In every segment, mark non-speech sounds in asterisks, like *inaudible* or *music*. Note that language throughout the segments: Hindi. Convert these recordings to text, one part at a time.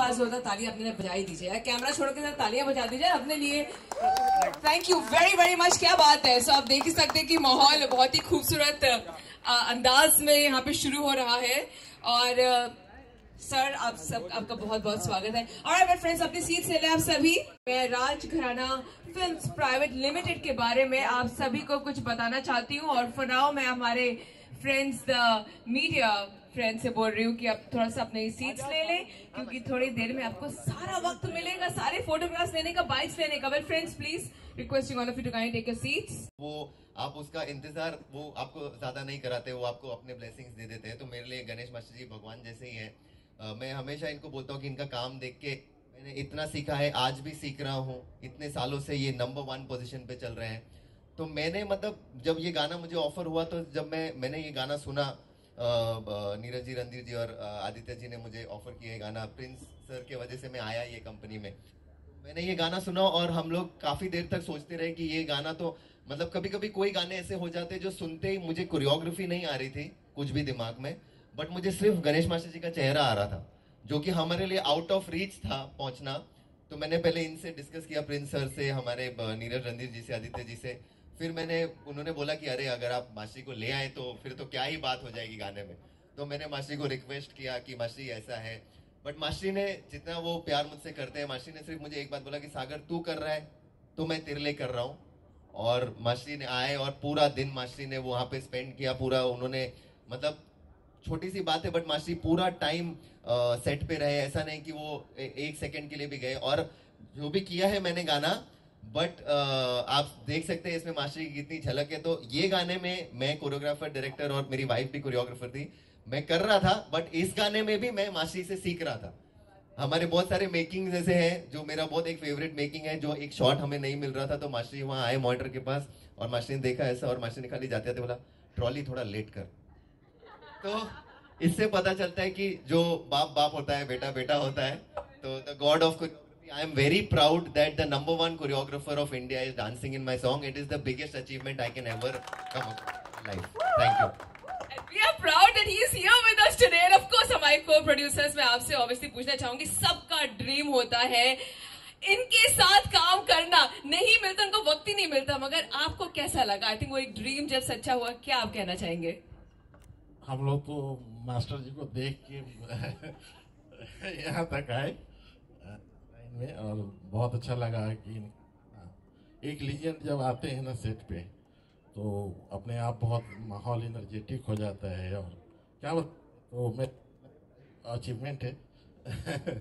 पास जोरदार ताली अपने बजाई दीजिए। यार, कैमरा छोड़ के तालियाँ बजा दीजिए अपने लिए। Thank you very very much क्या बात है। सो आप देख ही सकते हैं कि माहौल बहुत ही खूबसूरत अंदाज में यहाँ पे शुरू हो रहा है। और सर, आप सब, आपका बहुत बहुत स्वागत है। और मेरे फ्रेंड्स अपनी सीट से ले आप सभी। मैं Raj Gharana films private limited के बारे में आप सभी को कुछ बताना चाहती हूँ। और फॉर नाउ मैं हमारे फ्रेंड्स मीडिया फ्रेंड से बोल रही हूँ कि आप थोड़ा सा अपनी सीट्स ले लें, क्योंकि थोड़ी देर में आपको सारा वक्त मिलेगा, सारे फोटोग्राफ्स लेने का बाइक्स लेने का। Well friends please requesting all of you to kind take your seats वो, आप उसका इंतज़ार, वो आपको ज़्यादा नहीं कराते, वो आपको अपने ब्लेसिंग्स दे देते हैं। तो मेरे लिए गणेश मास्टर जी भगवान जैसे ही है। मैं हमेशा इनको बोलता हूँ कि इनका काम देख के मैंने इतना सीखा है, आज भी सीख रहा हूँ। इतने सालों से ये नंबर वन पोजिशन पे चल रहे हैं। तो मैंने मतलब जब ये गाना मुझे ऑफ़र हुआ तो जब मैं, मैंने ये गाना सुना नीरज जी रणधीर जी और आदित्य जी ने मुझे ऑफ़र किया गाना। प्रिंस सर के वजह से मैं आया ये कंपनी में। मैंने ये गाना सुना और हम लोग काफ़ी देर तक सोचते रहे कि ये गाना तो मतलब कभी कभी कोई गाने ऐसे हो जाते जो सुनते ही मुझे कोरियोग्राफी नहीं आ रही थी, कुछ भी दिमाग में बट मुझे सिर्फ़ गणेश मास्टर जी का चेहरा आ रहा था, जो कि हमारे लिए आउट ऑफ़ रीच था पहुँचना। तो मैंने पहले इनसे डिस्कस किया प्रिंस सर से, हमारे नीरज रणधीर जी से, आदित्य जी से। फिर मैंने उन्होंने बोला कि अरे अगर आप मासी को ले आए तो फिर तो क्या ही बात हो जाएगी गाने में। तो मैंने मासी को रिक्वेस्ट किया कि मासी ऐसा है। बट मास्टरी ने जितना वो प्यार मुझसे करते हैं मास्टरी ने सिर्फ़ मुझे एक बात बोला कि सागर तू कर रहा है तो मैं तेरे लिए कर रहा हूँ। और मास्टरी ने आए और पूरा दिन मास्टरी ने वहाँ पे स्पेंड किया पूरा उन्होंने मतलब छोटी सी बात है बट मास्टरी पूरा टाइम सेट पे रहे। ऐसा नहीं कि वो ए, एक सेकंड के लिए भी गए। और जो भी किया है मैंने गाना बट uh, आप देख सकते हैं इसमें मास्टरी की कितनी झलक है। तो ये गाने में मैं कोरियोग्राफर डायरेक्टर और मेरी वाइफ भी कोरियोग्राफर थी। मैं कर रहा था बट इस गाने में भी मैं मास्टरी से सीख रहा था। हमारे बहुत सारे मेकिंग ऐसे हैं जो मेरा बहुत एक फेवरेट मेकिंग है जो एक शॉट हमें नहीं मिल रहा था तो मास्टरी वहाँ आए मॉनिटर के पास और मास्टरी ने देखा ऐसा और मास्टरी ने खाली जाते जाते बोला ट्रॉली थोड़ा लेट कर। तो इससे पता चलता है कि जो बाप बाप होता है बेटा बेटा होता है तो the god of I am very proud that the number one choreographer of India is dancing in my song it is the biggest achievement I can ever come life thank you And we are proud that he is here with us today. And of course, हमारे co-producers मैं आपसे obviously पूछना चाहूँगी सबका ड्रीम होता है इनके साथ काम करना। नहीं मिलता उनको वक्त ही नहीं मिलता मगर आपको कैसा लगा? आई थिंक वो एक ड्रीम जब सच्चा हुआ क्या आप कहना चाहेंगे? हम लोग तो मास्टर जी को देख के *laughs* यहाँ तक आए। में और बहुत अच्छा लगा कि एक लीजेंड जब आते हैं ना सेट पे तो अपने आप बहुत माहौल एनर्जेटिक हो जाता है और क्या बत, तो मैं अचीवमेंट है। है.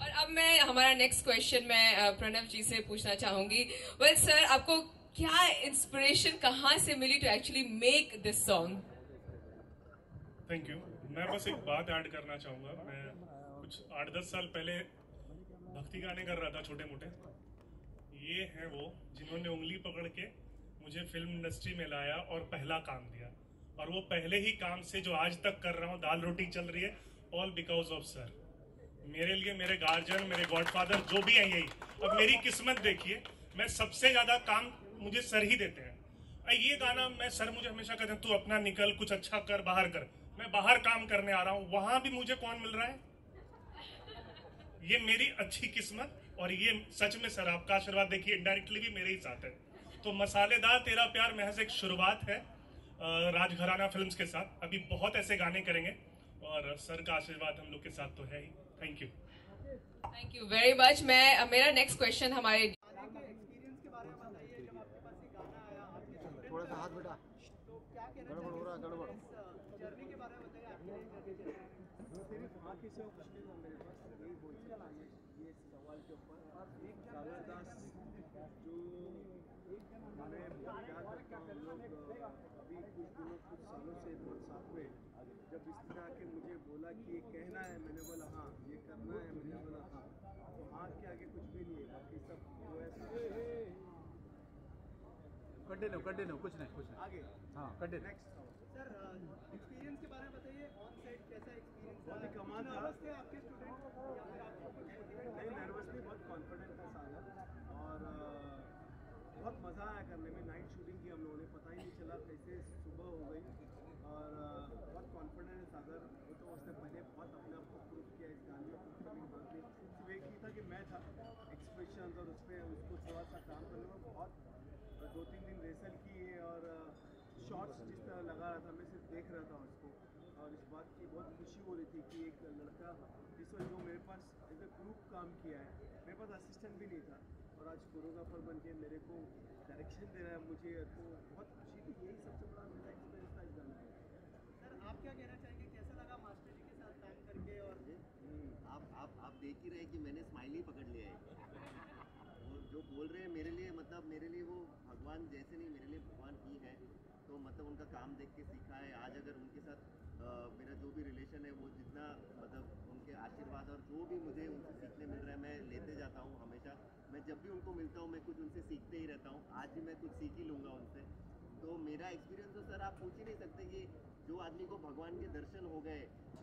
और अब मैं हमारा नेक्स्ट क्वेश्चन मैं प्रणव जी से पूछना चाहूँगी। वेल well, सर आपको क्या इंस्पिरेशन कहाँ से मिली to actually make this song thank you मैं बस एक बात ऐड करना चाहूँगा। मैं कुछ आठ दस साल पहले भक्ति गाने कर रहा था छोटे मोटे ये हैं वो जिन्होंने उंगली पकड़ के मुझे फ़िल्म इंडस्ट्री में लाया और पहला काम दिया। और वो पहले ही काम से जो आज तक कर रहा हूँ, दाल रोटी चल रही है ऑल बिकॉज़ ऑफ़ सर मेरे लिए, मेरे गार्जियन मेरे गॉडफादर जो भी हैं यही। अब मेरी किस्मत देखिए, मैं सबसे ज़्यादा काम मुझे सर ही देते हैं। ये गाना मैं सर मुझे हमेशा कहते हैं, तू अपना निकल, कुछ अच्छा कर, बाहर कर। मैं बाहर काम करने आ रहा हूँ वहाँ भी मुझे कौन मिल रहा है? ये मेरी अच्छी किस्मत और ये सच में सर आपका आशीर्वाद देखिए इनडायरेक्टली भी मेरे ही साथ है। तो मसालेदार तेरा प्यार महज एक शुरुआत है राजघराना फिल्म्स के साथ। अभी बहुत ऐसे गाने करेंगे और सर का आशीर्वाद हम लोग के साथ तो है ही। Thank you thank you very much मैं मेरा नेक्स्ट क्वेश्चन हमारे एक्सपीरियंस के बारे में बताइए जब आपके पास ये गाना आया आपके थोड़ा सा हाथ बेटा तो क्या कहना गड़बड़ हो रहा गड़बड़। जब इस तरह के मुझे बोला कि ये कहना है मैंने बोला हाँ ये करना है मैंने बोला हाँ तो हाथ के आगे कुछ भी नहीं। है बाकी सब जो है कंटिन्यू कंटिन्यू कुछ नहीं कुछ नहीं आगे हाँ कंटिन्यू नेक्स्ट सर एक्सपीरियंस के बारे में बताइए ऑन साइड कैसा एक्सपीरियंस बहुत ही कमाल था। आपके स्टूडेंट नहीं नर्वस बहुत कॉन्फिडेंट था सागर और बहुत मज़ा आया करने में। नाइट शूटिंग की हम लोगों ने पता ही नहीं चला कैसे सुबह हो गई। और अ, कॉन्फिडेंट है सागर। वो तो उसने पहले बहुत अपने आप को प्रूव किया इस गाने में सिर्फ़ एक ही था कि मैं था। एक्सप्रेशन और उस पर उसको थोड़ा सा काम करने में बहुत दो तीन दिन रेसल किए और शॉर्ट्स जिस तरह लगा रहा था मैं सिर्फ़ देख रहा था उसको और इस बात की बहुत खुशी हो रही थी कि एक लड़का जिस वक्त जो मेरे पास एज ए ग्रुप काम किया है मेरे पास असिस्टेंट भी नहीं था और आज कोरियोग्राफर बन के मेरे को डायरेक्शन दे रहा है मुझे तो बहुत खुशी थी। यही सबसे बड़ा मेरा एक्सपीरियंस था इस गाने में सर आप क्या कहना चाहेंगे? कैसा लगा मास्टर जी के साथ काम करके और आप आप आप देख ही रहे हैं कि मैंने स्माइल ही पकड़ लिया है। और जो बोल रहे हैं मेरे लिए मतलब मेरे लिए वो भगवान जैसे नहीं मेरे लिए भगवान ही है। तो मतलब उनका काम देख के सीखा है। आज अगर उनके साथ अ, मेरा जो भी रिलेशन है वो जितना मतलब उनके आशीर्वाद और जो भी मुझे उनसे सीखने मिल रहा है मैं लेते जाता हूँ हमेशा मैं जब भी उनको मिलता हूँ मैं कुछ उनसे सीखते ही रहता हूँ। आज भी मैं कुछ सीख ही लूँगा उनसे। तो मेरा एक्सपीरियंस तो सर आप पूछ ही नहीं सकते कि जो आदमी को भगवान के दर्शन हो गए,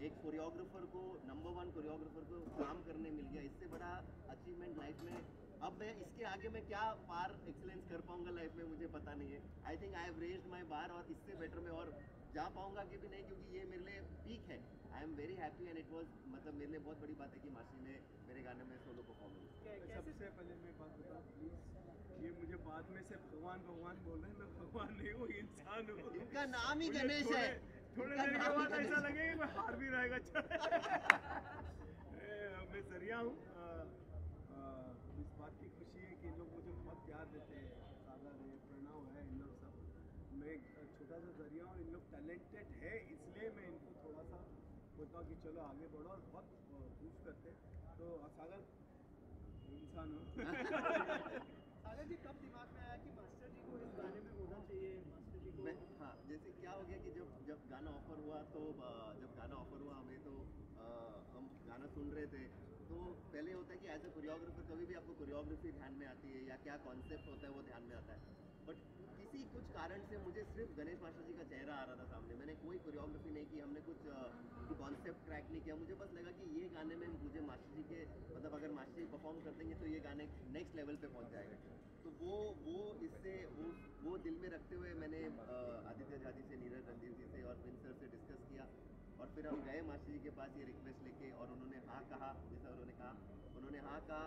एक कोरियोग्राफर को नंबर वन कोरियोग्राफर को काम करने मिल गया, इससे बड़ा अचीवमेंट लाइफ में अब मैं इसके आगे मैं क्या पार एक्सलेंस कर पाऊँगा लाइफ में मुझे पता नहीं है। I think I have raised my bar और इससे बेटर मैं और जा पाऊँगा कि भी नहीं क्योंकि ये मेरे लिए पीक है। I am very happy and it was मतलब मेरे लिए बहुत बड़ी बात है कि मासी ने मेरे गाने में सोलो परफॉर्मेंस क्या- सबसे पहले मैं बात बताऊँ प्लीज़ ये मुझे बाद में से भगवान भगवान बोल रहे हैं मैं भगवान नहीं हूँ इंसान हूँ। इनका नाम ही गणेश थोड़े- है। थोड़े देर के बाद ऐसा लगेगा मैं हार भी रहेगा अच्छा *laughs* मैं सरिया हूँ अ, अ, इस बात की खुशी है कि लोग मुझे बहुत प्यार देते हैं सागर है प्रणव है इन लोग सब मैं एक छोटा सा ज़रिया हूँ इन लोग टैलेंटेड है इसलिए मैं इनको थोड़ा सा बोलता हूँ कि चलो आगे बढ़ो और बहुत प्रूफ करते तो सागर इंसान हूँ। *laughs* सागर जी कब दिमाग में आया कि मास्टर जी को इस गाने में होना चाहिए? मास्टर जी को मैं हाँ जैसे क्या हो गया कि जब जब गाना ऑफ़र हुआ तो जब गाना ऑफ़र हुआ हमें तो अ, हम गाना सुन रहे थे। तो पहले होता है कि एज ए कोरियोग्राफर कभी भी आपको कोरियोग्राफी ध्यान में आती है या क्या कॉन्सेप्ट होता है वो ध्यान में आता है। कुछ कारण से मुझे सिर्फ़ गणेश मास्टर जी का चेहरा आ रहा था सामने। मैंने कोई कोरियोग्राफी नहीं की, हमने कुछ कॉन्सेप्ट ट्रैक नहीं किया। मुझे बस लगा कि ये गाने में मुझे मास्टर जी के मतलब अगर मास्टर जी परफॉर्म कर देंगे तो ये गाने नेक्स्ट लेवल पे पहुँच जाएगा। तो वो वो इससे, वो वो दिल में रखते हुए मैंने आदित्य झा जी से, नीरज रणधीर जी से और प्रिंस सर से डिस्कस किया और फिर हम गए मास्टर जी के पास ये रिक्वेस्ट लेके और उन्होंने हाँ कहा, जैसा उन्होंने कहा, उन्होंने हाँ कहा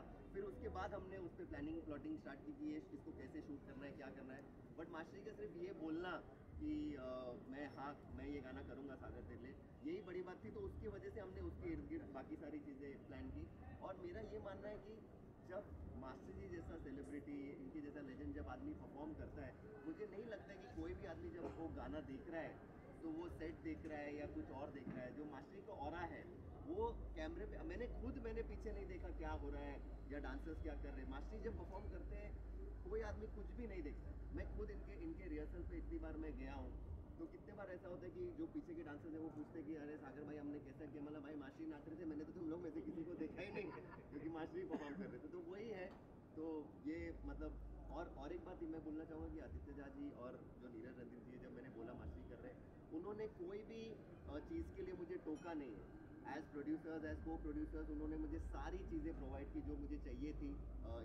बाद हमने उस पर प्लानिंग प्लॉटिंग स्टार्ट की कि ये इसको कैसे शूट करना है क्या करना है। बट मास्टर का सिर्फ़ ये बोलना कि अ, मैं हाँ मैं ये गाना करूँगा सागर तेरे यही बड़ी बात थी। तो उसकी वजह से हमने उसके इर्द गिर्द बाकी सारी चीज़ें प्लान की। और मेरा ये मानना है कि जब मास्टर जी जैसा सेलिब्रिटी इनके जैसा लेजेंड जब आदमी परफॉर्म करता है मुझे नहीं लगता है कि कोई भी आदमी जब वो गाना देख रहा है तो वो सेट देख रहा है या कुछ और देख रहा है। जो मास्टर जी का और है वो कैमरे पे मैंने खुद मैंने पीछे नहीं देखा क्या हो रहा है या डांसर्स क्या कर रहे हैं? मास्टर जब परफॉर्म करते हैं कोई आदमी कुछ भी नहीं देखता। मैं खुद इनके इनके रिहर्सल पे इतनी बार मैं गया हूँ तो कितने बार ऐसा होता है कि जो पीछे के डांसर्स हैं वो पूछते हैं कि, अरे सागर भाई, हमने कैसा किया? मतलब भाई मास्टर नाच रहे थे, मैंने तो तुम लोग में से किसी को देखा ही नहीं, क्योंकि मास्टर परफॉर्म कर रहे थे। तो वही है। तो ये मतलब और और एक बात मैं बोलना चाहूँगा कि आदित्य झा जी और जो नीरज रंजीत जी जब मैंने बोला मास्टरी कर रहे हैं, उन्होंने कोई भी चीज़ के लिए मुझे टोका नहीं है। As producers as co producers उन्होंने मुझे सारी चीज़ें प्रोवाइड की जो मुझे चाहिए थी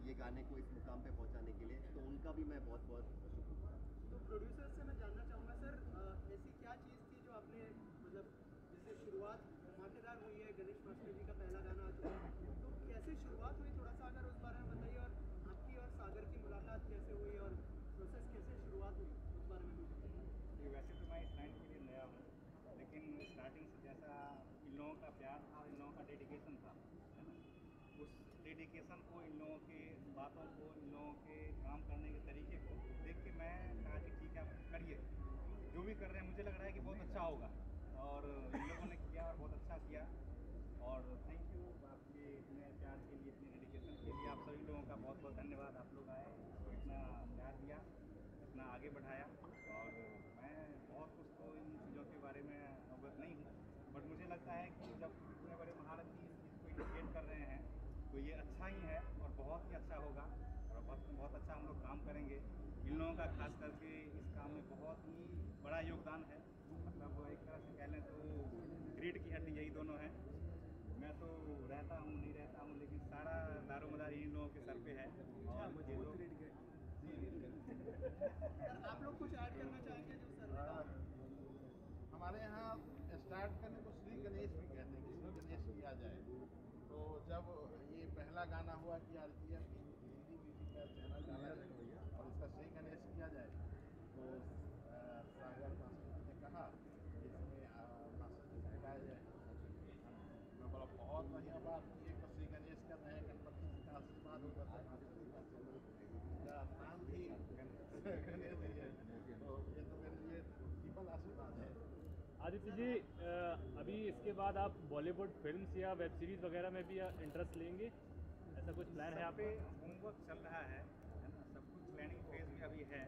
ये गाने को इस मुकाम पे पहुँचाने के लिए। तो उनका भी मैं बहुत बहुत शुक्रिया तो प्रोड्यूसर से मैं जानना चाहूँगा सर अ, ऐसी क्या चीज़ थी जो आपने मतलब जैसे शुरुआत धमाकेदार हुई है गणेश मास्टर जी का पहला गाना आ चुका है तो कैसे शुरुआत हुई थोड़ा सा अगर उस बारे में बताइए और आपकी और सागर की मुलाकात कैसे हुई और प्रोसेस कैसे शुरुआत हुई उस बारे में भी बताइए ये वैसे तो मैं इस लाइन के लिए नया हूँ लेकिन स्टार्टिंग से जैसा इन लोगों का प्यार था इन लोगों का डेडिकेशन था है ना उस डेडिकेशन को इन लोगों की बातों को इन लोगों के काम करने के तरीके को देख के मैं कहा कि ठीक है आप करिए जो भी कर रहे हैं मुझे लग रहा है कि बहुत अच्छा होगा। और इन लोगों ने किया और बहुत अच्छा किया। और थैंक यू आपके इतने प्यार के लिए, इतने डेडिकेशन के लिए आप सभी लोगों का बहुत बहुत धन्यवाद। आप लोग आए, इतना प्यार दिया, इतना आगे बढ़ाया। और मैं बहुत कुछ तो इन चीज़ों के बारे में अवगत नहीं हूँ। बट मुझे लगता है कि जब इतने बड़े महारत जी इस चीज़ को इनिशिएट कर रहे हैं तो ये अच्छा ही है और बहुत ही अच्छा होगा। और बहुत बहुत अच्छा हम लोग काम करेंगे। इन लोगों का खास करके इस काम में बहुत ही बड़ा योगदान है मतलब वो एक तरह से कह लें तो ग्रीड की हड्डी यही दोनों हैं मैं तो रहता हूँ नहीं रहता हूँ लेकिन सारा दारोमदार इन लोगों के सर पे है और ये लोग सर आप लोग कुछ ऐड करना चाहेंगे जो सर ने कहा हमारे यहाँ स्टार्ट करने को श्री गणेश भी कहते हैं कि श्री गणेश किया जाए तो जब ये पहला गाना हुआ कि R G M Hindi music का चैनल डाला जाए और इसका श्री गणेश किया जाए तो अ, सागर मास्टर जी ने कहा कि इसमें अ, मास्टर जी से गाया जाए मैं बोला बहुत बढ़िया बात ये तो श्री गणेश कर रहे हैं गणपति जी का आशीर्वाद होगा तो मास्टर जी का चैनल का नाम भी गणेश ही है तो ये तो मेरे लिए ट्रिपल आशीर्वाद है आदित्य जी अ, अभी इसके बाद आप बॉलीवुड फिल्म्स या वेब सीरीज़ वगैरह में भी इंटरेस्ट लेंगे? ऐसा कुछ प्लान है सब पे होमवर्क चल रहा है है ना? सब कुछ प्लानिंग फ़ेज़ में अभी है।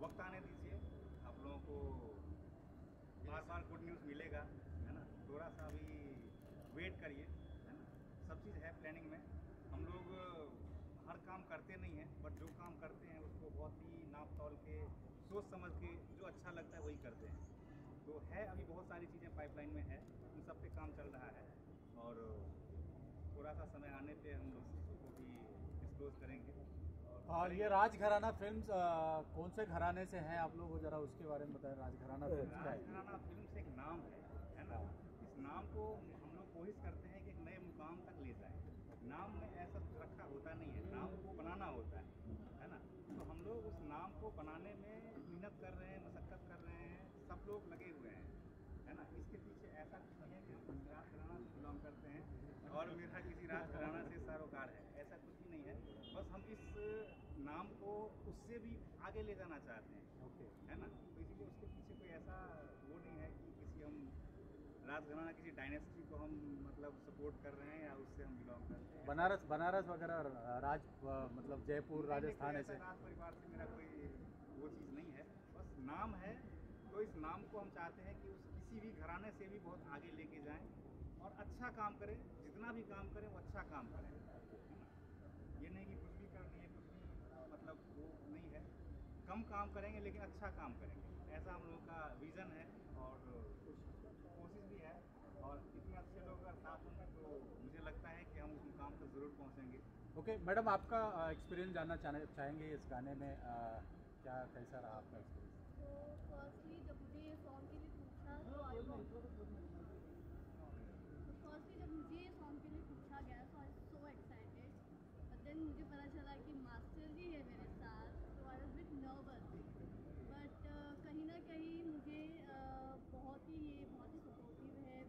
वक्त आने दीजिए आप लोगों को बार बार गुड न्यूज़ मिलेगा है ना? थोड़ा सा अभी वेट करिए है ना? सब चीज़ है प्लानिंग में। हम लोग हर काम करते नहीं हैं बट जो काम करते हैं उसको बहुत ही नाप तौल के सोच समझ के जो अच्छा लगता है वही करते हैं। तो है अभी बहुत सारी चीज़ें पाइपलाइन में है। उन सब पे काम चल रहा है और थोड़ा सा समय आने पे हम लोग उसको भी डिस्क्लोज करेंगे। और ये राजघराना फिल्म्स अ, कौन से घराने से हैं आप लोग? वो जरा उसके बारे में बताएँ राजघराना फ़िल्म है राजघराना फ़िल्म से एक नाम है है ना? इस नाम को हम लोग कोशिश करते हैं कि एक नए मुकाम तक ले जाए। नाम में ऐसा रखा होता नहीं है नाम को बनाना होता है है ना तो हम लोग उस नाम को बनाने में मेहनत कर रहे हैं मशक्क़त कर रहे हैं सब लोग लगे हुए हैं है ना इसके पीछे ऐसा कुछ नहीं है कि हम किसी राजघराना से बिलोंग करते हैं और मेरा किसी राजघराना से सरोकार है ऐसा कुछ भी नहीं है बस हम इस नाम को उससे भी आगे ले जाना चाहते हैं। ओके। है ना? तो इसीलिए उसके पीछे कोई ऐसा वो नहीं है कि किसी हम राजघराना किसी डायनेस्टी को हम मतलब सपोर्ट कर रहे हैं या उससे हम बिलोंग करते हैं। बनारस बनारस वगैरह राज मतलब जयपुर राजस्थान ऐसे। राज परिवार से मेरा कोई वो चीज़ नहीं है। बस नाम है तो इस नाम को हम चाहते हैं कि उस किसी भी घराने से भी बहुत आगे लेके जाएँ और अच्छा काम करें जितना भी काम करें वो अच्छा काम करें है ना ये नहीं कि कुछ भी कर लिए कुछ भी मतलब वो नहीं है कम काम करेंगे लेकिन अच्छा काम करेंगे। ऐसा हम लोगों का विज़न है और कोशिश भी है। और इतने अच्छे लोग अगर साथ होंगे तो मुझे लगता है कि हम उस मुकाम तक ज़रूर पहुँचेंगे। ओके okay, मैडम आपका एक्सपीरियंस जानना चाहे चाहेंगे इस गाने में अ, क्या कैसा रहा आपका एक्सपीरियंस तो फर्स्टली जब मुझे ये सॉन्ग के लिए पूछा तो आई फर्स्टली जब मुझे ये सॉन्ग के लिए पूछा गया तो I so excited but then मुझे पता चला कि मास्टर जी है मेरे साथ तो I was bit nervous but कहीं ना कहीं मुझे uh, बहुत ही ये बहुत ही सपोर्टिव है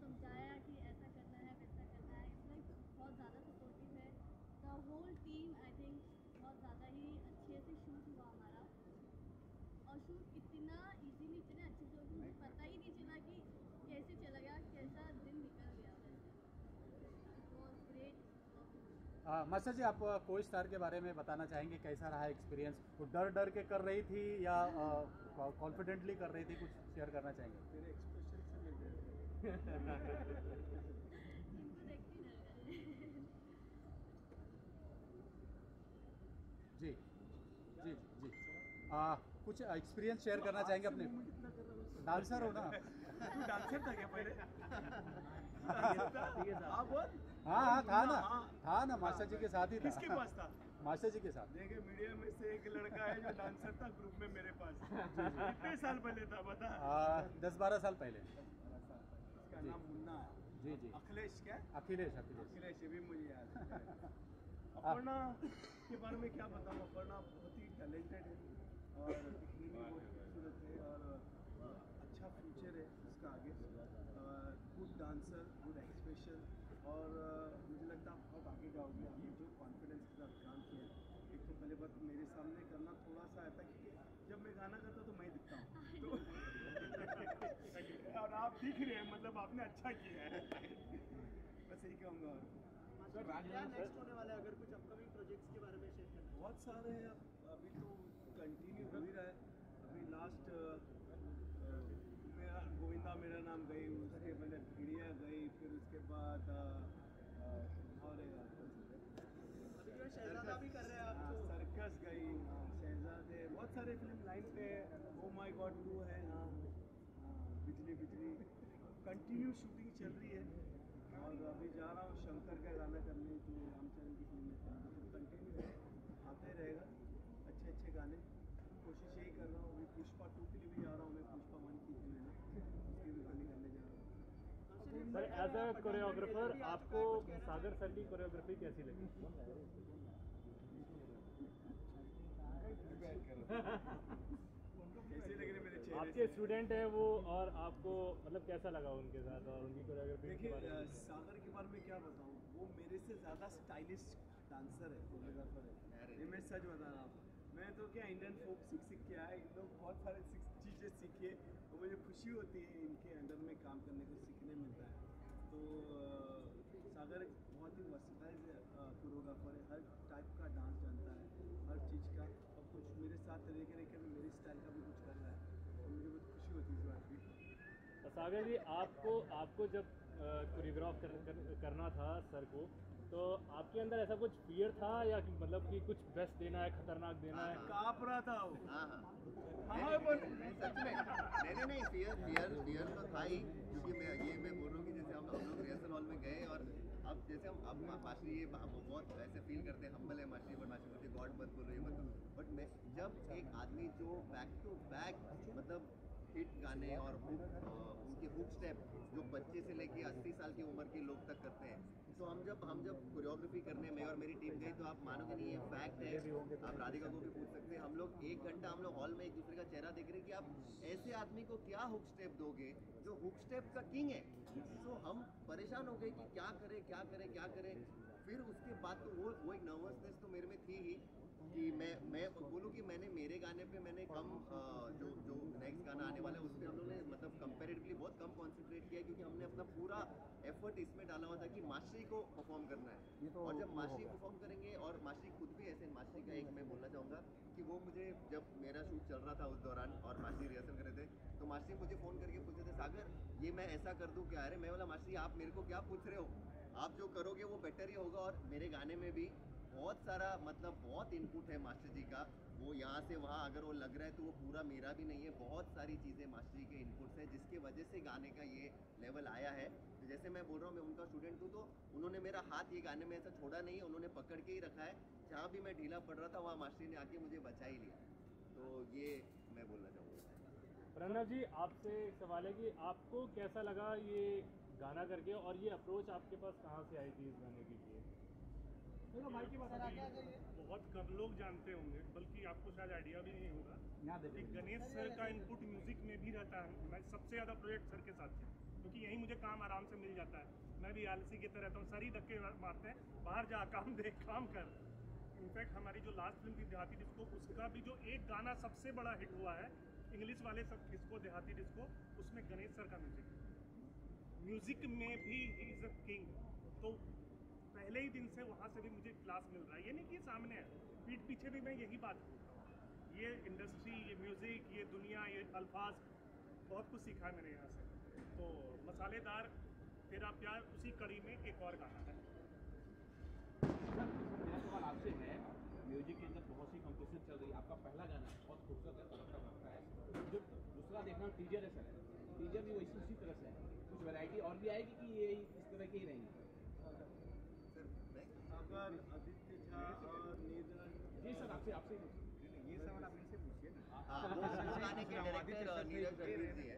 समझाया कि ऐसा करना है वैसा करना है इट्स लाइक बहुत ज़्यादा सपोर्टिव है the whole team I think बहुत ज़्यादा ही अच्छे से शूट हुआ हमारा और शूट इतना इजीली इतने अच्छे से हो गया, मुझे पता ही नहीं चला कि कैसे चला गया कैसा दिन निकल गया वॉज़ ग्रेट मास्टर जी आप कोई स्टार के बारे में बताना चाहेंगे? कैसा रहा एक्सपीरियंस वो डर डर के कर रही थी या कॉन्फिडेंटली कर रही थी? कुछ शेयर करना चाहेंगे? एक्सप्रेशन से जी जी जी। आ, कुछ एक्सपीरियंस शेयर करना चाहेंगे अपने? डांसर हो ना? *laughs* डांसर था क्या पहले? हाँ बोल। हाँ हाँ था ना। हाँ। था ना मास्टर जी के साथ ही था। किसके पास था? मास्टर जी के साथ। देखे मीडिया में से एक लड़का है जो डांसर था ग्रुप में मेरे पास। *laughs* कितने साल पहले था बता। दस बारह साल पहले। इसका जी। नाम मुन्ना है। जी जी। अखिलेश क्या? अखिलेश अखिलेश। अखिलेश ये भी मुझे याद है। *laughs* अपर्णा के बारे में क्या बताऊँ? अपर्णा बहुत ही टैलेंटेड है और दिखने में बहुत खूबसूरत है और अच्छा फ्यूचर है उसका आगे। गुड डांसर और मुझे लगता है आप बहुत आगे जाओगे आपने जो कॉन्फिडेंस के साथ काम किया एक तो पहले बात मेरे सामने करना थोड़ा सा आता है क्योंकि जब मैं गाना करता हूँ तो मैं दिखता हूँ। तो और आप दिख रहे हैं मतलब आपने अच्छा किया है। बस यही कहूँगा और क्या नेक्स्ट होने वाला है? अगर कुछ अपकमिंग प्रोजेक्ट्स के बारे में शेयर करना बहुत सारे हैं। अभी तो कंटिन्यू हो ही रहा है। अभी लास्ट मेरा गोविंदा मेरा नाम गई उसके पहले भिड़िया गई फिर उसके बाद अ, अ, और एक, अभी जो है शहजादा भी कर रहे हैं हाँ, तो गई हाँ, शहजादे बहुत सारे फ़िल्म लाइन पे ओ गॉड टू है हाँ हाँ, बिजली बिजली कंटिन्यू शूटिंग चल रही है। और अभी जा रहा हूँ शंकर का गाना करने जो रामचरण की फ़िल्म में तो कंटिन्यू है आते रहेगा अच्छे अच्छे गाने। कोशिश यही कर रहा हूँ अभी पुष्पा टू के लिए भी जा रहा हूँ मैं पुष्पा वन की जो है उसकी भी गाने सर एज अ कोरियोग्राफर आपको सागर सर की कोरियोग्राफी कैसी लगी कैसे लग रहे मेरे चेहरे आपके स्टूडेंट है वो और आपको मतलब कैसा लगा उनके साथ और उनकी कोरियोग्राफी देखिए बारे में? सागर के बारे में क्या बताऊँ? वो मेरे से ज़्यादा स्टाइलिश डांसर है कोरियोग्राफर है। ये मैं सच बता रहा हूँ। मैं तो क्या इंडियन फोक सीख सीख के आया इन लोग बहुत सारे चीज़ें सीखे और मुझे खुशी होती है इनके अंडर में काम करने को सीखने मिलता है। तो सागर एक बहुत ही वर्सिटाइल कोरियोग्राफर है हर टाइप का डांस जानता है हर चीज़ का और कुछ मेरे साथ रह के रह के भी मेरे स्टाइल का भी कुछ कर रहा है और मुझे बहुत खुशी होती है इस बात की तो सागर जी आपको आपको जब कोरियोग्राफ कर, कर, करना था सर को तो आपके अंदर ऐसा कुछ फियर था या कि मतलब कि कुछ बेस्ट देना है खतरनाक देना है? काँप रहा था वो। हाँ हाँ। हाँ, नहीं, नहीं, सच में नहीं नहीं फियर फियर फियर तो था ही क्योंकि मैं ये मैं बोल रहा हूँ कि जैसे हम हम लोग रिहर्सल हॉल में गए और अब जैसे हम अब मा- ये बहुत ऐसे फील करते हैं हम्बल है मास्टर बट मास्टर बोलते गॉड मत बोलो ये मत बोलो बट मैं जब एक आदमी जो बैक टू बैक मतलब हिट गाने और हुक उनके हुक स्टेप जो बच्चे से लेके 80 साल की उम्र के लोग तक करते हैं। तो हम जब हम जब कोरियोग्राफी करने में और मेरी टीम गई तो आप मानोगे नहीं, ये फैक्ट है। आप राधिका को भी पूछ सकते हैं। हम लोग एक घंटा, हम लोग हॉल में एक दूसरे का चेहरा देख रहे हैं कि आप ऐसे आदमी को क्या हुक स्टेप दोगे, जो हुक स्टेप का किंग है। तो हम परेशान हो गए कि क्या करें क्या करें क्या करें। फिर उसके बाद तो वो वो एक नर्वसनेस तो मेरे में थी ही। कि मैं मैं बोलूँ कि मैंने मेरे गाने पे मैंने कम जो जो नेक्स्ट गाना आने वाला है उस पर हम लोगों ने मतलब कंपेरेटिवली बहुत कम कॉन्सेंट्रेट किया क्योंकि हमने अपना पूरा एफर्ट इसमें डाला हुआ था कि मास्टरी को परफॉर्म करना है। और जब मास्टरी परफॉर्म करेंगे और मास्टरी खुद भी ऐसे मास्टरी का एक मैं बोलना चाहूँगा कि वो मुझे जब मेरा शूट चल रहा था उस दौरान और मास्टरी रिहर्सल कर रहे थे तो मास्टरी मुझे फ़ोन करके पूछ रहे थे सागर ये मैं ऐसा कर दूँ क्या? अरे मैं बोला मास्टरी आप मेरे को क्या पूछ रहे हो? आप जो करोगे वो बेटर ही होगा और मेरे गाने में भी बहुत सारा मतलब बहुत इनपुट है मास्टर जी का। वो यहाँ से वहाँ अगर वो लग रहा है तो वो पूरा मेरा भी नहीं है। बहुत सारी चीज़ें मास्टर जी के इनपुट्स हैं, जिसके वजह से गाने का ये लेवल आया है। तो जैसे मैं बोल रहा हूँ, मैं उनका स्टूडेंट हूँ तो उन्होंने मेरा हाथ ये गाने में ऐसा छोड़ा नहीं, उन्होंने पकड़ के ही रखा है। जहाँ भी मैं ढीला पड़ रहा था, वहाँ मास्टर जी ने आके मुझे बचा ही लिया। तो ये मैं बोलना चाहूँगा। प्रणव जी, आपसे सवाल है कि आपको कैसा लगा ये गाना करके और ये अप्रोच आपके पास कहाँ से आई थी इस गाने के लिए? बहुत कम लोग जानते होंगे बल्कि आपको शायद आइडिया भी नहीं होगा कि गणेश सर का इनपुट म्यूज़िक में भी रहता है। मैं सबसे ज़्यादा प्रोजेक्ट सर के साथ किया क्योंकि यहीं मुझे काम आराम से मिल जाता है। मैं भी आलसी की तरह रहता हूँ सर ही धक्के मारते हैं बाहर जा काम दे काम कर। इनफैक्ट हमारी जो लास्ट फ़िल्म थी देहाती डिस्को उसका भी जो एक गाना सबसे बड़ा हिट हुआ है इंग्लिश वाले सब डिस्को देहाती डिस्को उसमें गणेश सर का म्यूज़िक म्यूज़िक में भी ही इज़ अ किंग तो पहले ही दिन से वहाँ से भी मुझे क्लास मिल रहा है। ये नहीं कि सामने है। पीठ पीछे भी मैं यही बात बोल रहा हूँ। ये इंडस्ट्री ये म्यूज़िक ये दुनिया, ये अल्फाज, बहुत कुछ सीखा है मैंने यहाँ से। तो मसालेदार, तेरा प्यार, उसी कड़ी में एक और गाना है। आपसे है म्यूज़िक के अंदर बहुत सी कंपटीशन चल रही है। आपका पहला गाना बहुत खूबसूरत है, बहुत अच्छा लगता है। जो दूसरा देखना टीजर है। सर टीजर भी उसी तरह से है। कुछ वैरायटी और भी आएगी कि ये इस तरह के ही रहेंगे? आदित्य झा और नीरज। जी सर आपसे आपसे ये सवाल आप इनसे पूछिए ना। हाँ। वो वो गाने के डायरेक्टर नीरज जी है।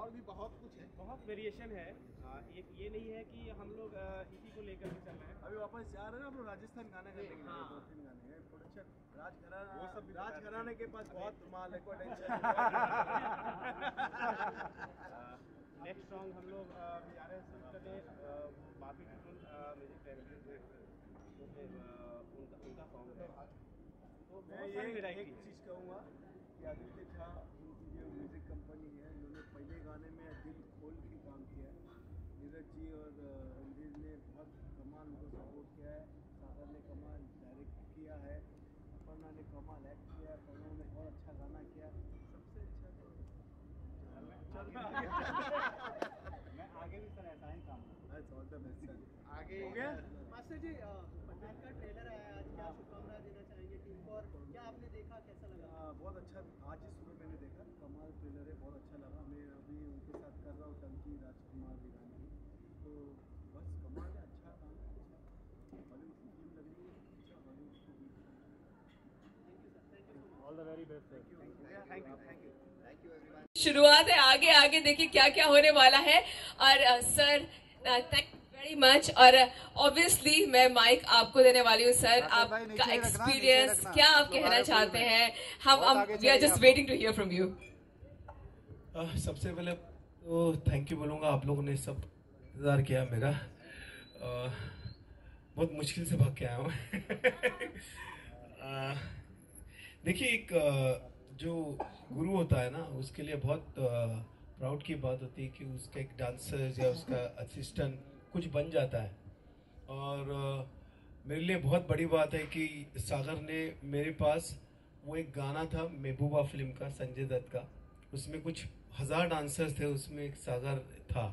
और भी बहुत कुछ है। बहुत वेरिएशन है। आ, एक ये नहीं है कि हम लोग इसी को लेकर के चल रहे हैं। अभी वापस जा रहे हैं हम लोग राजस्थान गाना करने के लिए। हाँ। दो तीन गाने हैं। प्रोडक्शन राज वो सब भी राज घराने के पास बहुत माल है कोई *laughs* नेक्स्ट सॉन्ग *laughs* हम लोग आ रहे हैं शूट करने आ, बापी टुटुल म्यूज़िक डायरेक्टर उनका उनका सॉन्ग है। तो मैं ये एक चीज़ कहूँगा कि आदित्य झा उनकी जो म्यूज़िक कंपनी है उन्होंने पहले गाने में दिल खोल के काम किया है। नीरज जी और अ, ने बहुत कमाल उनको सपोर्ट किया है। सागर ने कमाल डायरेक्ट किया है। अपर्णा ने कमाल एक्ट किया है। प्रणव ने बहुत अच्छा गाना किया सबसे अच्छा तो चल। *laughs* मैं आगे भी सर ऐसा ही काम ऑल द बेस्ट आगे हो गया? मास्टर जी पठान का ट्रेलर आया आज क्या शुभकामनाएँ देना चाहेंगे टीम को और क्या आपने देखा कैसा लगा? हाँ, बहुत अच्छा आज ही सुबह मैंने देखा कमाल ट्रेलर है बहुत अच्छा लगा। मैं अभी उनके साथ कर रहा हूँ टंकी राजकुमार वीरानी तो बस कमाल है अच्छा काम है अच्छा। बॉलीवुड की फ़िल्म लग रही है अच्छा बॉलीवुड की thank you sir thank you so much all the very best sir thank you thank you thank you everyone शुरुआत है आगे आगे देखिए क्या क्या होने वाला है। और सर थैंक वेरी मच और ऑब्वियसली मैं माइक आपको देने वाली हूँ सर आपका एक्सपीरियंस क्या आप कहना चाहते हैं? हम we are just waiting to hear from you सबसे पहले तो थैंक यू बोलूँगा आप लोगों ने सब इंतज़ार किया मेरा। आह, बहुत मुश्किल से भाग के आया हूँ। *laughs* देखिए एक जो गुरु होता है ना उसके लिए बहुत प्राउड की बात होती है कि उसका एक डांसर या उसका असिस्टेंट कुछ बन जाता है। और मेरे लिए बहुत बड़ी बात है कि सागर ने मेरे पास वो एक गाना था, महबूबा फ़िल्म का, संजय दत्त का। उसमें कुछ हज़ार डांसर्स थे, उसमें एक सागर था।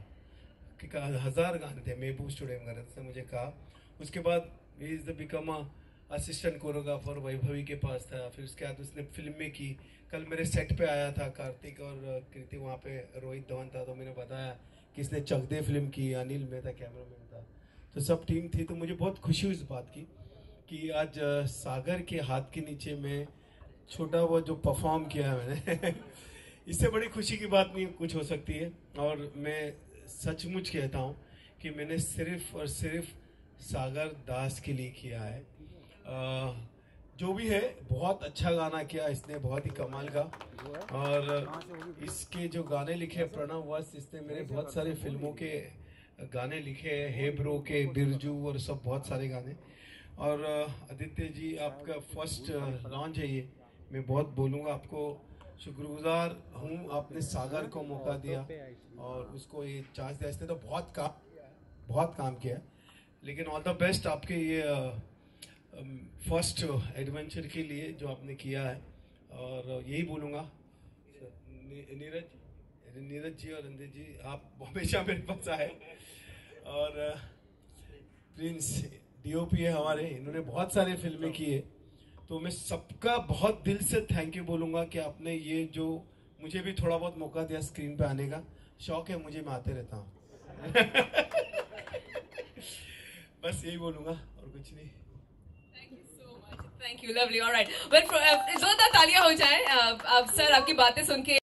कि हज़ार गाने थे, महबूब स्टूडियो में उसने मुझे कहा। उसके बाद is the become assistant choreographer Vaibhavi के पास था। फिर उसके बाद उसने फ़िल्म में की। कल मेरे सेट पे आया था कार्तिक और कृति, वहाँ पे रोहित धवन था तो मैंने बताया। कि इसने चकदे फ़िल्म की अनिल मेहता कैमरामैन था। तो सब टीम थी तो मुझे बहुत खुशी हुई इस बात की कि आज सागर के हाथ के नीचे में छोटा वो जो परफॉर्म किया है मैंने *laughs* इससे बड़ी खुशी की बात नहीं कुछ हो सकती है। और मैं सचमुच कहता हूँ कि मैंने सिर्फ़ और सिर्फ़ सागर दास के लिए किया है। अ, जो भी है, बहुत अच्छा गाना किया इसने, बहुत ही कमाल का। और इसके जो गाने लिखे प्रणव वस्त इसने मेरे बहुत सारे फ़िल्मों के गाने लिखे हैं, हे ब्रो के, बिरजू और सब बहुत सारे गाने। और, आदित्य जी, आपका फ़र्स्ट लॉन्च है ये। मैं बहुत बोलूँगा आपको, शुक्रगुजार हूँ, आपने सागर को मौका दिया और उसको ये चांस दिया। इसने तो बहुत काम बहुत काम किया। लेकिन ऑल द बेस्ट आपके ये फ़र्स्ट एडवेंचर के लिए जो आपने किया है और यही बोलूँगा। नीरज नीरज जी और रंजित जी आप *laughs* हमेशा मेरे पास आए। और प्रिंस डीओपी है हमारे इन्होंने बहुत सारे फ़िल्में की है तो मैं सबका बहुत दिल से थैंक यू बोलूँगा कि आपने ये जो मुझे भी थोड़ा बहुत मौका दिया स्क्रीन पे आने का। शौक है मुझे मैं आते रहता हूँ। *laughs* बस यही बोलूँगा और कुछ नहीं। Thank you lovely alright well जोरदार तालियाँ हो जाए। अब सर, आपकी बातें सुन के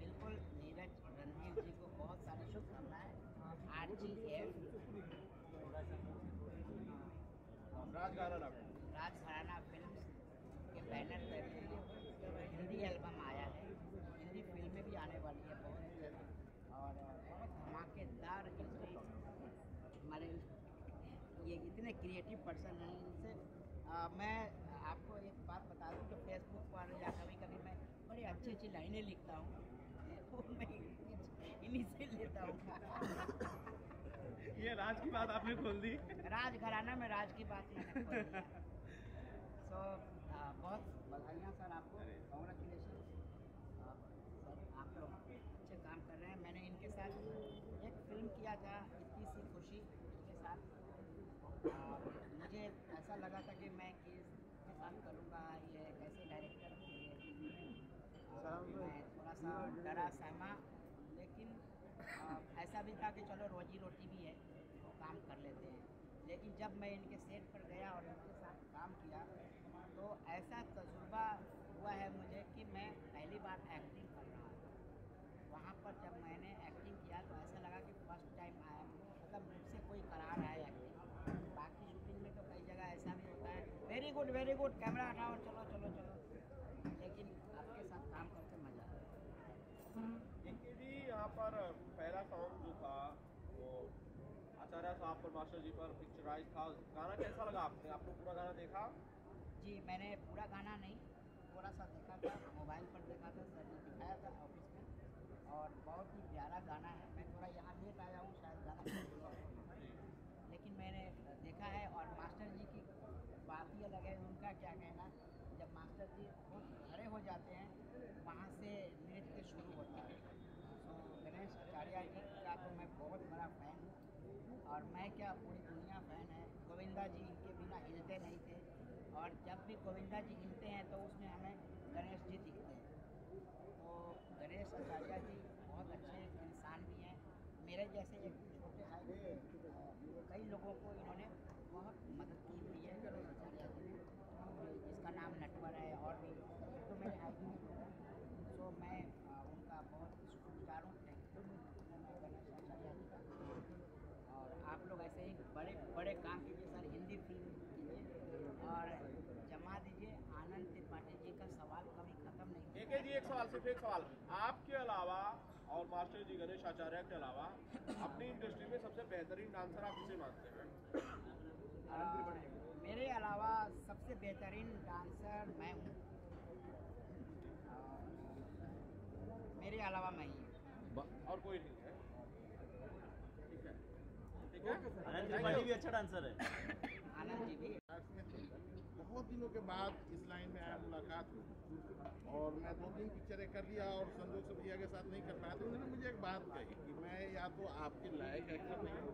बिल्कुल नीरज रणवीर जी को बहुत सारी शुभकामनाएँ R G F Rajgharana film के बैनर पर हिंदी एल्बम आया है हिंदी फ़िल्में भी आने वाली है बहुत जल्द और बहुत धमाकेदार हिंदी हमारे ये इतने क्रिएटिव पर्सन हैं इनसे आ, मैं आपको एक बात बता दूँ कि फेसबुक पर या कभी कभी मैं बड़ी अच्छी अच्छी लाइनें लिखता हूँ वो मैं इन्हीं से लेता हूँ। ये राज की बात आपने खोल दी। राज घराना में राज की बात मैंने खोल दी सो बहुत बधाइयाँ सर आपको कॉन्ग्रेचुलेशन सर आप लोग अच्छे काम कर रहे हैं मैंने इनके साथ एक फ़िल्म किया था इतनी सी खुशी इनके साथ आ, मुझे ऐसा लगा था कि मैं किसके साथ करूँगा ये कैसे डायरेक्टर होंगे और मैं थोड़ा सा डरा सहमा लेकिन आ, ऐसा भी था कि चलो रोजी रोटी भी है तो काम कर लेते हैं लेकिन जब मैं इनके सेट पर गया और इनके साथ काम किया तो ऐसा तजुर्बा हुआ है मुझे कि मैं पहली बार एक्टिंग कर रहा था। वहाँ पर जब मैंने एक्टिंग किया तो ऐसा लगा कि फ़र्स्ट टाइम आया मतलब मुझसे कोई करा रहा है एक्टिंग बाकी शूटिंग में तो कई जगह ऐसा भी होता है। Very good very good camera हटाओ चलो लेकिन आपके साथ काम करके मज़ा आया इनके भी यहाँ पर पहला सॉन्ग जो था वो आचार्य पर, मास्टर जी पर पिक्चराइज था। गाना कैसा लगा आपने? आपने पूरा गाना देखा? जी, मैंने पूरा गाना नहीं, थोड़ा सा देखा था, मोबाइल पर देखा था, सर ने दिखाया था ऑफ़िस में, और बहुत ही प्यारा गाना है मैं थोड़ा यहाँ लेट आया हूँ शायद गाना लेकिन मैंने देखा है और मास्टर जी की बात ही अलग है उनका क्या कहना जब मास्टर जी खुद खड़े हो जाते हैं वहाँ से नृत्य शुरू होता है तो गणेश आचार्य जी का तो मैं बहुत बड़ा फ़ैन हूँ और मैं क्या पूरी दुनिया फ़ैन है गोविंदा जी इनके बिना हिलते नहीं थे और जब भी गोविंदा जी गिनते हैं तो उसमें हमें गणेश जी दिखते हैं। तो गणेश आचार्य जी बहुत अच्छे इंसान भी हैं। मेरे जैसे एक छोटे भाई अ, कई लोगों को इन्होंने बहुत मदद की हुई है गणेश आचार्य जी ने जिसका नाम नटवर है सवाल सिर्फ़ एक सवाल आपके अलावा और मास्टर जी गणेश आचार्य के अलावा अपनी इंडस्ट्री में सबसे बेहतरीन डांसर आप किसे मानते हैं? मेरे अलावा सबसे बेहतरीन डांसर मैं हूँ। मेरे अलावा मैं ही हूँ। और कोई नहीं है। ठीक है। ठीक है? त्रिपाठी भी अच्छा डांसर है। *laughs* बहुत दिनों के बाद इस लाइन में आया मुलाकात हुई। और मैं दो तीन पिक्चरें कर लिया और संजोग से भैया के साथ नहीं कर पाया तो उन्होंने मुझे एक बात कही कि मैं या तो आपके लायक एक्टर नहीं हूँ,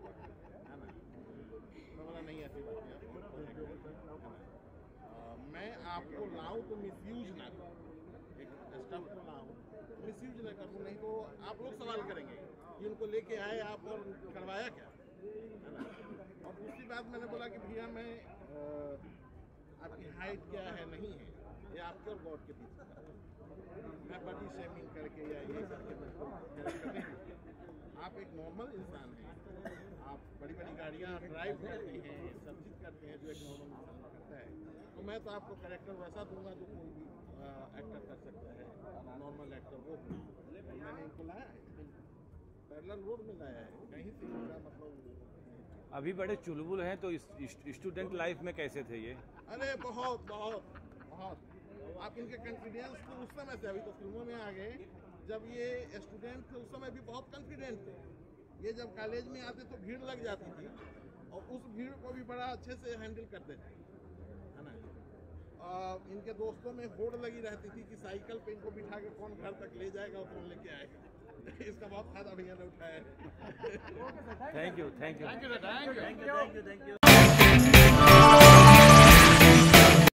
है ना? मैं बोला, नहीं, ऐसी बात मैं आपको लाऊं तो मिसयूज ना करूँ। एक स्टम्प को लाऊं मिसयूज ना करूँ, नहीं तो आप लोग सवाल करेंगे कि उनको लेके आए आप और करवाया क्या? है ना? और दूसरी बात मैंने बोला कि भैया, मैं आपकी हाइट क्या है? नहीं है। ये आपके और गॉड के बीच मैं बॉडी शेमिंग करके या ये करके। आप एक नॉर्मल इंसान हैं। आप बड़ी बड़ी गाड़ियाँ ड्राइव करते हैं, सब चीज़ करते हैं, जो एक नॉर्मल इंसान करता है। तो मैं तो आपको करेक्टर वैसा दूँगा जो कोई भी एक्टर कर सकता है। नॉर्मल एक्टर वो मैंने इनको लाया है। पैरल रोड में लाया है। कहीं से मतलब अभी बड़े चुलबुल हैं तो स्टूडेंट लाइफ में कैसे थे ये? अरे, बहुत बहुत बहुत। आप इनके कॉन्फिडेंस तो उस समय से अभी तो फ़िल्मों में आ गए। जब ये स्टूडेंट थे, उस समय भी बहुत कॉन्फिडेंट थे। ये जब कॉलेज में आते तो भीड़ लग जाती थी, और उस भीड़ को भी बड़ा अच्छे से हैंडल करते थे, है ना? इनके दोस्तों में होड़ लगी रहती थी कि साइकिल पे इनको बिठा के कौन घर तक ले जाएगा, और कौन लेके आएगा। *laughs* इसका बहुत फ़ायदा भैया ने उठाया है thank you thank you thank you, sir. Thank you. Thank you thank you